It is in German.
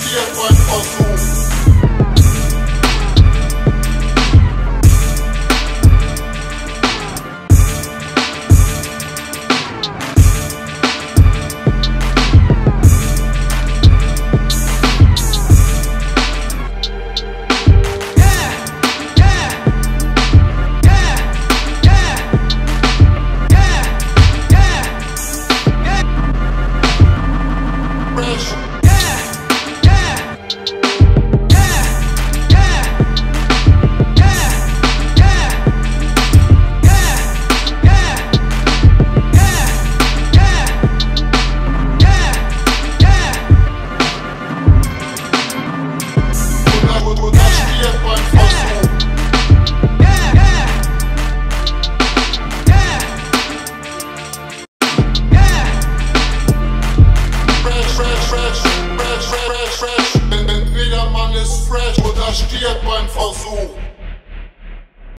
Yeah. ist fresh oder stirbt beim Versuch.